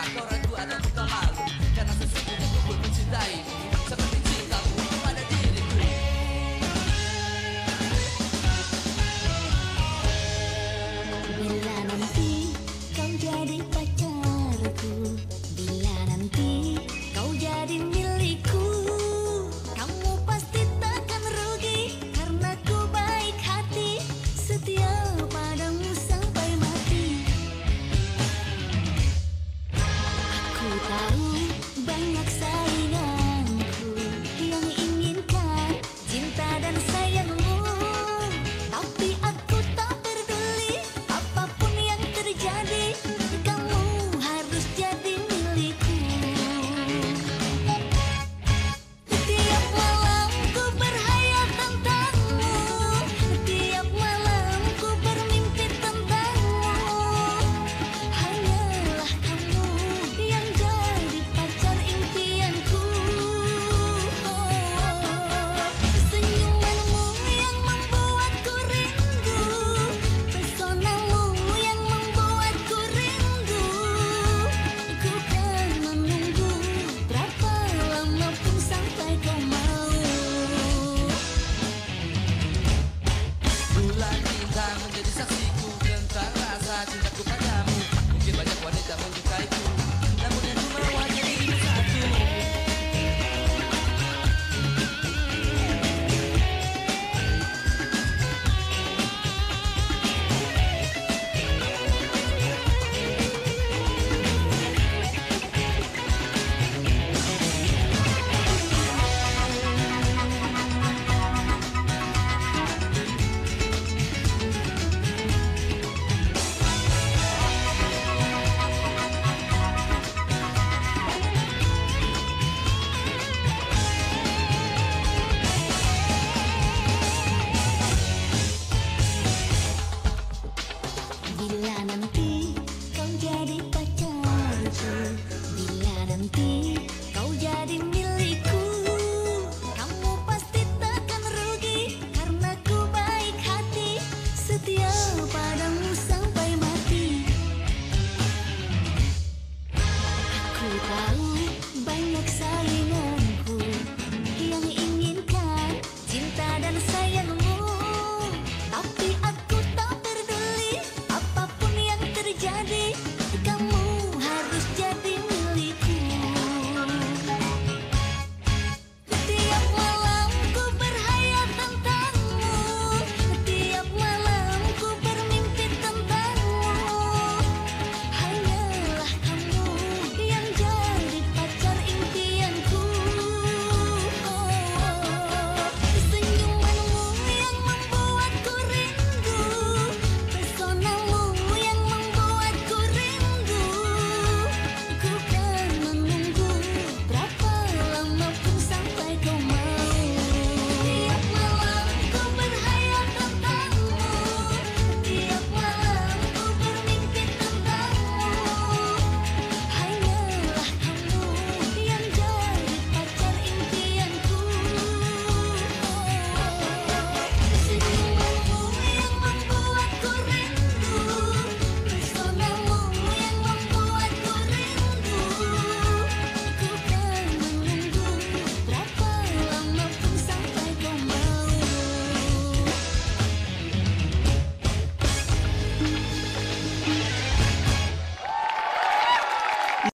Correcto. Ele diz assim. padam